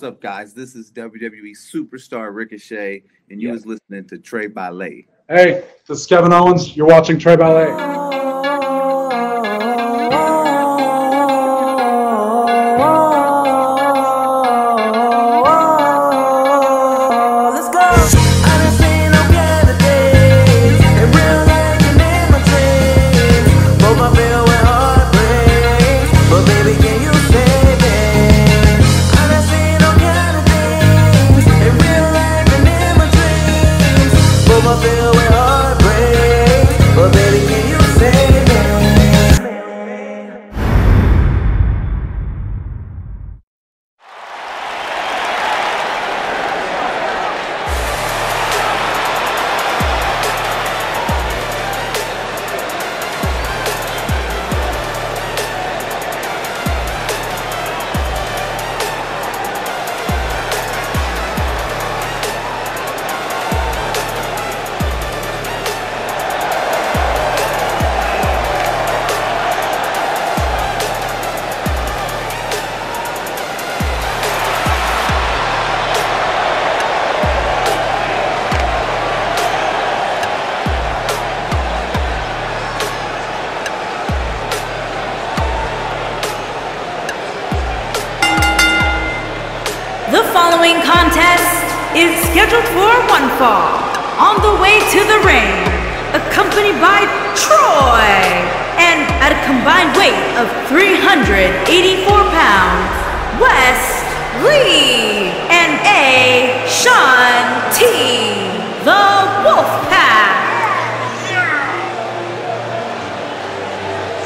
What's up, guys? This is WWE superstar Ricochet, and you yeah. was listening to Treybaile. Hey, this is Kevin Owens. You're watching Treybaile.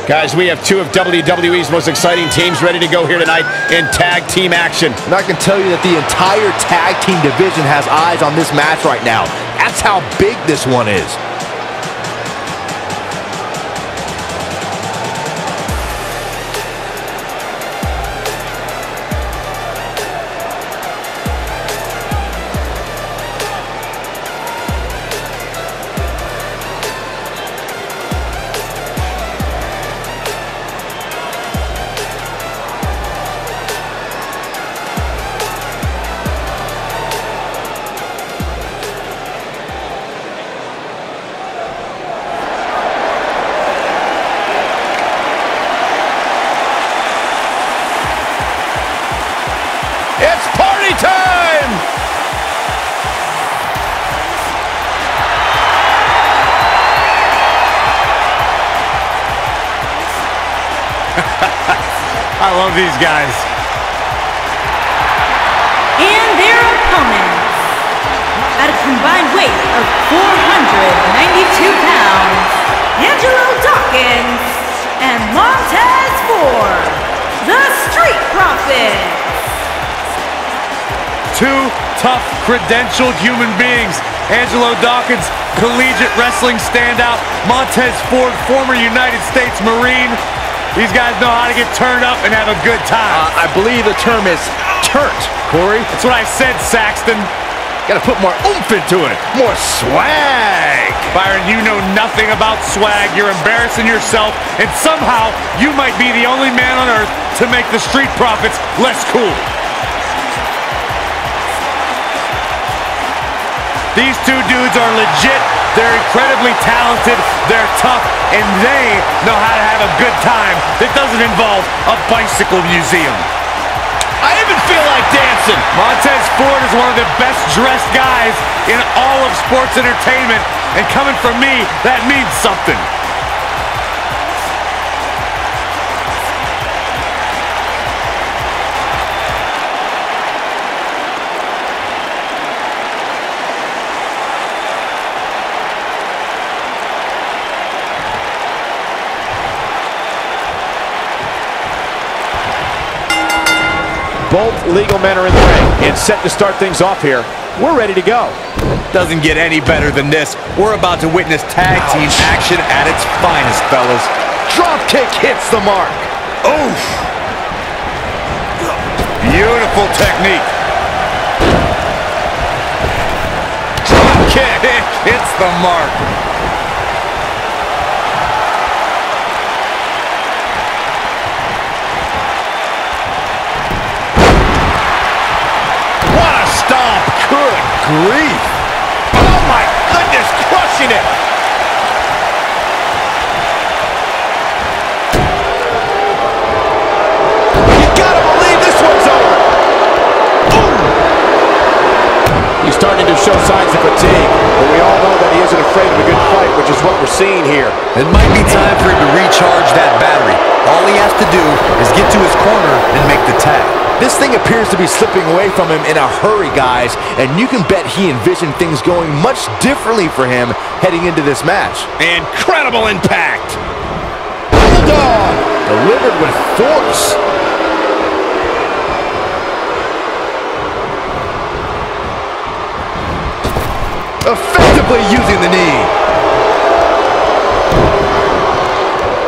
Guys, we have two of WWE's most exciting teams ready to go here tonight in tag team action. And I can tell you that the entire tag team division has eyes on this match right now. That's how big this one is. These guys. And their opponents, at a combined weight of 492 pounds, Angelo Dawkins and Montez Ford, the Street Profits. Two tough, credentialed human beings. Angelo Dawkins, collegiate wrestling standout. Montez Ford, former United States Marine. These guys know how to get turned up and have a good time. Uh, I believe the term is turnt, Corey. That's what I said, Saxton. Got to put more oomph into it, more swag. Byron, you know nothing about swag. You're embarrassing yourself, and somehow you might be the only man on earth to make the Street Profits less cool. These two dudes are legit. They're incredibly talented. They're tough. And they know how to have a good time that doesn't involve a bicycle museum. I even feel like dancing. Montez Ford is one of the best dressed guys in all of sports entertainment. And coming from me, that means something. Both legal men are in the ring and set to start things off here. We're ready to go. Doesn't get any better than this. We're about to witness tag team action at its finest, fellas. Drop kick hits the mark. Oof. Beautiful technique. Drop kick hits the mark. Grief. Oh, my goodness, crushing it. You gotta believe this one's over. He's starting to show signs of fatigue, but we all know that he isn't afraid of a good fight, which is what we're seeing here. It might be time for him to recharge that battery. All he has to do is get to his corner and make the tag. This thing appears to be slipping away from him in a hurry, guys, and you can bet he envisioned things going much differently for him heading into this match. Incredible impact. Bulldog delivered with force. Effectively using the knee.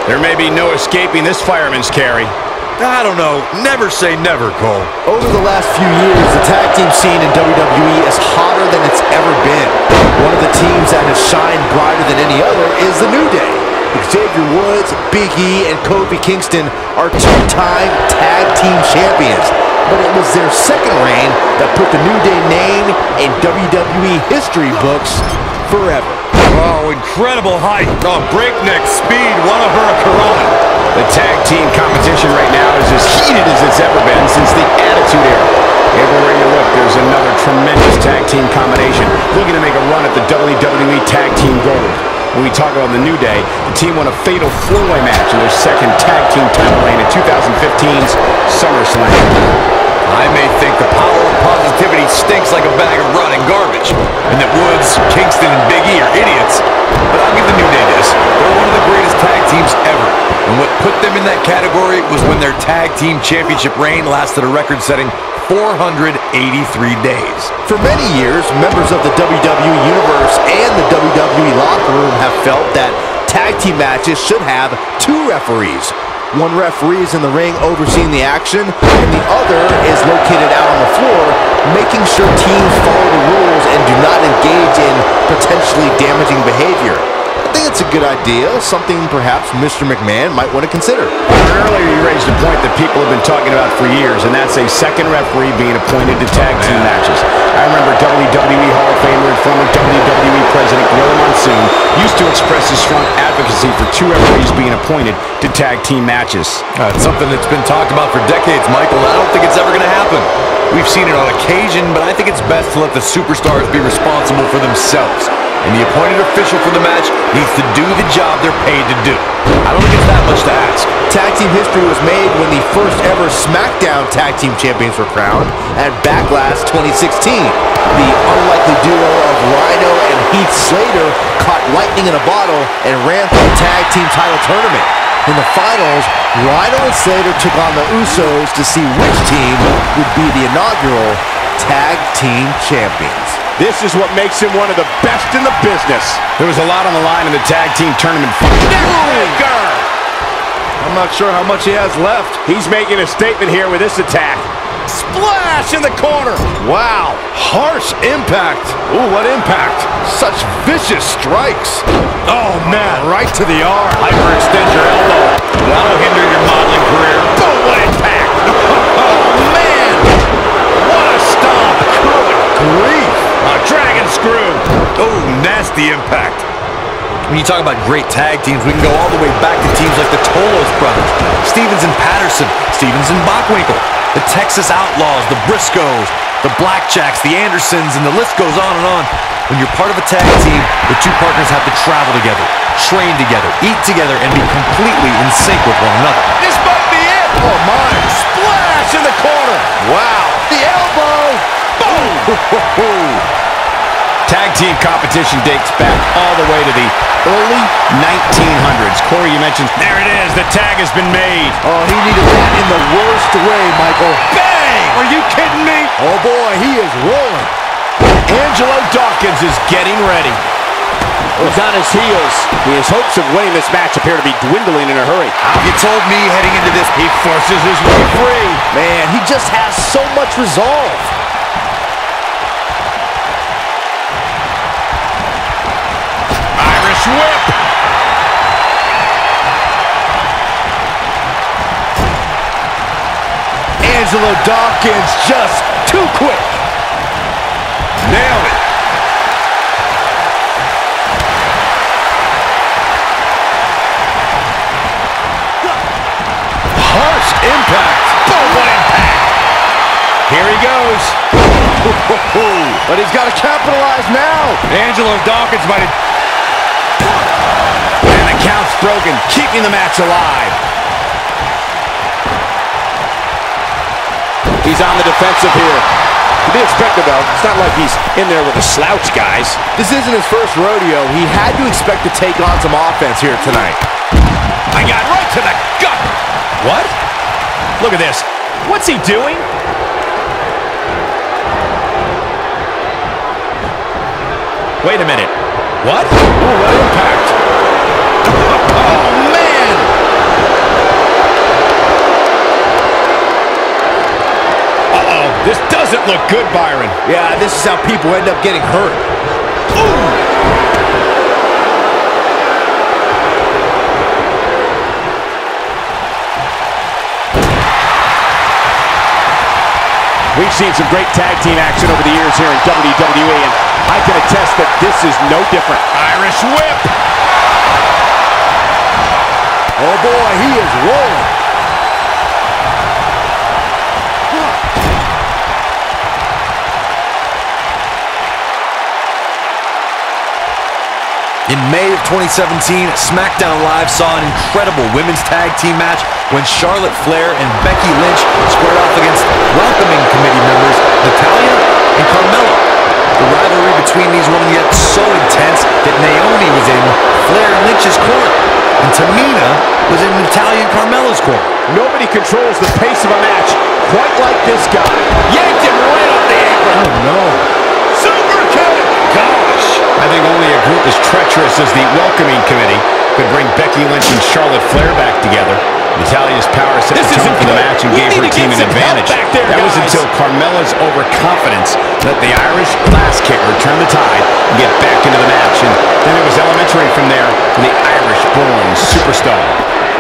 There may be no escaping this fireman's carry. I don't know. Never say never, Cole. Over the last few years, the tag team scene in WWE is hotter than it's ever been. One of the teams that has shined brighter than any other is the New Day. Xavier Woods, Big E, and Kofi Kingston are two-time tag team champions. But it was their second reign that put the New Day name in WWE history books forever. Oh, incredible height. Oh, breakneck speed. What a hurricane. The tag team competition right now is as heated as it's ever been since the Attitude Era. Everywhere you look, there's another tremendous tag team combination looking to make a run at the WWE Tag Team Gold. When we talk about the New Day, the team won a fatal four-way match in their second tag team title reign in 2015's SummerSlam. I may think the power of positivity stinks like a bag of rotting garbage, and that Woods, Kingston, and Big E are idiots, but I'll give the New Day this. They're one of the greatest tag teams ever, and what put them in that category was when their tag team championship reign lasted a record-setting 483 days. For many years, members of the WWE Universe and the WWE locker room have felt that tag team matches should have two referees. One referee is in the ring overseeing the action, and the other is located out on the floor, making sure teams follow the rules and do not engage in potentially damaging behavior. I think it's a good idea, something perhaps Mr. McMahon might want to consider. Earlier, you raised a point that people have been talking about for years, and that's a second referee being appointed to tag team matches. I remember WWE Hall of Famer and former Gorilla Monsoon used to express his strong advocacy for two referees being appointed to tag team matches. Uh, it's something that's been talked about for decades, Michael, and I don't think it's ever going to happen. We've seen it on occasion, but I think it's best to let the superstars be responsible for themselves. And the appointed official for the match needs to do the job they're paid to do. I don't think it's that much to ask. Tag team history was made when the first ever SmackDown Tag Team Champions were crowned at Backlash 2016. The unlikely duo of Rhino and Heath Slater caught lightning in a bottle and ran through the tag team title tournament. In the finals, Rhino and Slater took on the Usos to see which team would be the inaugural Tag Team Champions. This is what makes him one of the best in the business. There was a lot on the line in the tag team tournament. Neckbreaker! I'm not sure how much he has left. He's making a statement here with this attack. Splash in the corner. Wow, harsh impact. Ooh, what impact. Such vicious strikes. Oh, man. Right to the arm. Hyperextend your elbow. That'll hinder your modeling career. Boom, what impact. Oh, man. What a stomp. Good grief. A dragon screw. Oh, nasty impact. When you talk about great tag teams, we can go all the way back to teams like the Tolos brothers, Stevens and Patterson, Stevens and Bockwinkel, the Texas Outlaws, the Briscoes, the Blackjacks, the Andersons, and the list goes on and on. When you're part of a tag team, the two partners have to travel together, train together, eat together, and be completely in sync with one another. This might be it. Oh, my. Splash in the corner. Wow. The elbow. Boom. Tag team competition dates back all the way to the early 1900s. Corey, you mentioned, there it is. The tag has been made. Oh, he needed that in the worst way, Michael. Bang! Are you kidding me? Oh, boy, he is rolling. Angelo Dawkins is getting ready. He's on his heels. His hopes of winning this match appear to be dwindling in a hurry. You told me heading into this, He forces his way free. Man, he just has so much resolve. whip. Angelo Dawkins just too quick. Nailed it. Harsh impact. Boom, what impact. Here he goes. But he's got to capitalize now. Angelo Dawkins might have and broken, keeping the match alive. He's on the defensive here. To be expected, though. It's not like he's in there with a slouch, guys. This isn't his first rodeo. He had to expect to take on some offense here tonight. I got right to the gut. What? Look at this. What's he doing? Wait a minute. What? Oh, what impact. Oh, man. Uh-oh. This doesn't look good, Byron. Yeah, this is how people end up getting hurt. We've seen some great tag team action over the years here in WWE, and I can attest that this is no different. Irish whip. Oh boy, he is rolling. In May of 2017, SmackDown Live saw an incredible women's tag team match when Charlotte Flair and Becky Lynch squared off against welcoming committee members Natalya and Carmella. The rivalry between these women got so intense that Naomi was in Flair and Lynch's corner, and Tamina was in Natalya and Carmella's corner. Nobody controls the pace of a match quite like this guy. Yanked him right off the apron. Oh no. Super kick. Gosh. I think only a group as treacherous as the welcoming committee could bring Becky Lynch and Charlotte Flair back together. Natalya's power set This the tone for the match and We gave her team an advantage. That until Carmella's overconfidence let the Irish Lass Kicker turn the tide and get back into the match. And then it was elementary from there for the Irish-born superstar.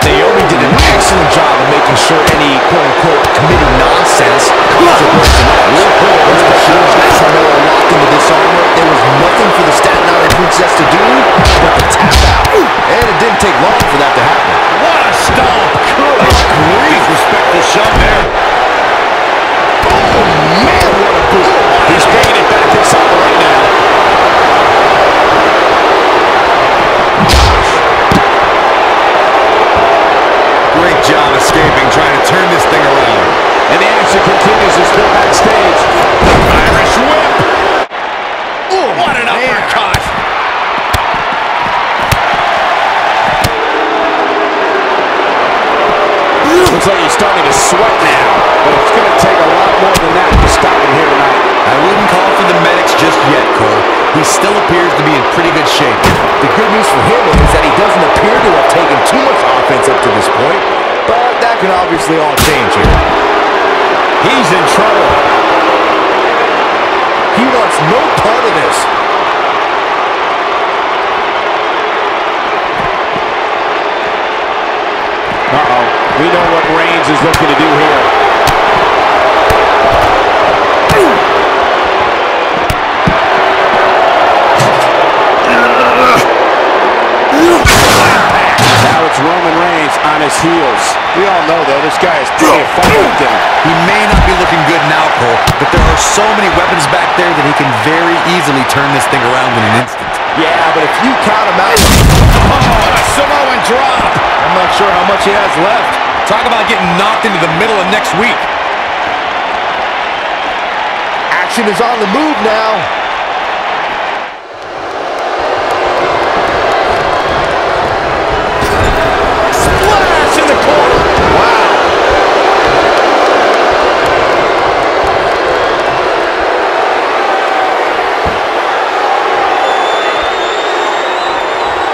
Naomi did an excellent job of making sure any quote-unquote committee nonsense controversy. Once Becky Lynch got Carmella locked into Dis-arm-her, there was nothing for the Staten Island Princess to do but to tap out. And it didn't take long for that to happen. What a stomp! Good grief! Respectful shove there. Oh, all change here. He's in trouble. He wants no part of this. Uh-oh. We know what Reigns is looking to do here. Now it's Roman Reigns on his heels. We all know, though, this guy is plenty of fight left in him. He may not be looking good now, Cole, but there are so many weapons back there that he can very easily turn this thing around in an instant. Yeah, but if you count him out... Oh, a Samoan drop! I'm not sure how much he has left. Talk about getting knocked into the middle of next week. Action is on the move now. Splash in the corner! Wow!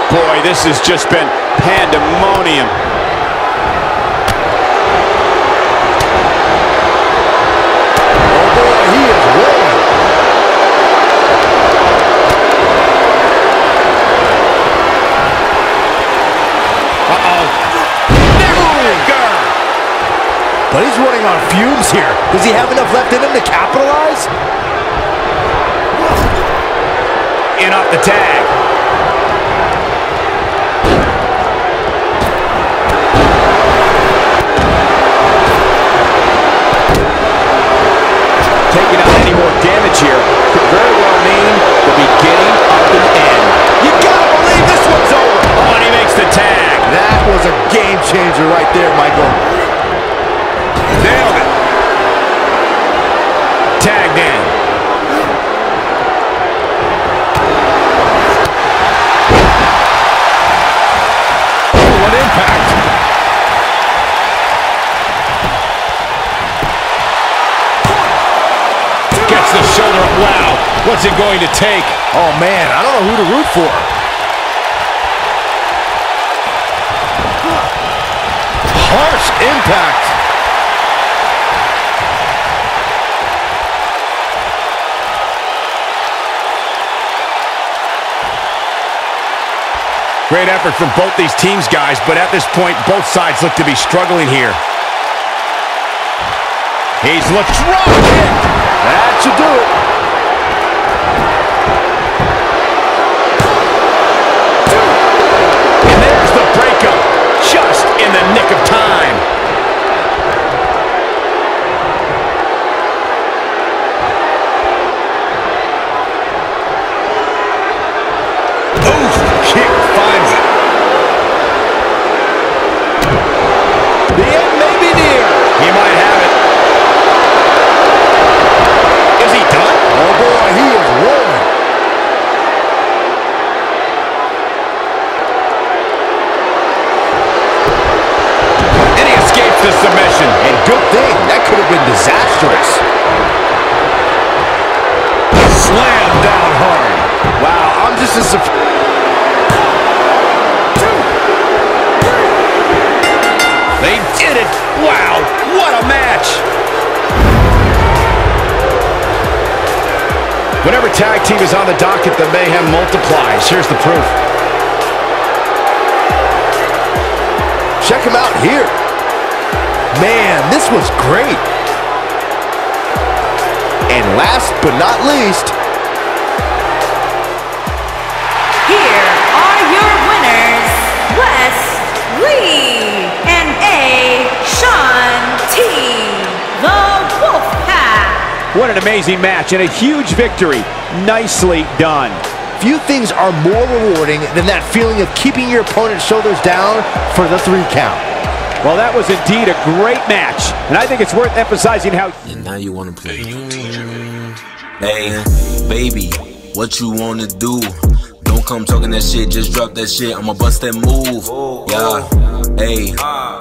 Boy, this has just been pandemonium. Oh boy, he is rolling. Uh-oh. Neckbreaker! But he's running on fumes here. Does he have enough left in him to capitalize? In off the tag. Shoulder. Wow. What's it going to take? Oh, man, I don't know who to root for. Harsh impact. Great effort from both these teams, guys, but at this point, both sides look to be struggling here. He's looked kick. That should do it. The submission. And good thing, that could have been disastrous. Slam down hard. Wow, I'm just as surprised. They did it! Wow, what a match! Whenever tag team is on the docket, the mayhem multiplies. Here's the proof. Check him out here. Man, this was great. And last but not least, Here are your winners, Wes Lee and A. Sean T. The Wolfpack. What an amazing match and a huge victory. Nicely done. few things are more rewarding than that feeling of keeping your opponent's shoulders down for the three count. Well, that was indeed a great match, and I think it's worth emphasizing how And now you wanna play. Hey, baby, what you wanna do? Don't come talking that shit, just drop that shit. I'ma bust that move. Yeah, hey,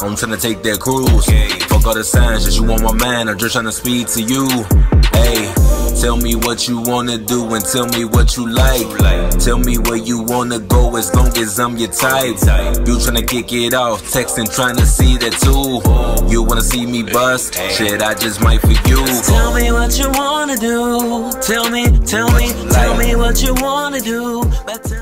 I'm tryna take that cruise. Fuck all the signs, just you want my man. I'm just tryna speak to you. Hey, tell me what you wanna do and tell me what you like. Tell me where you wanna go as long as I'm your type. You tryna kick it off, texting tryna see that too. You wanna see me bust? Shit, I just might for you. Tell me what you wanna do. Tell me, tell me, tell me what you wanna do. But tell me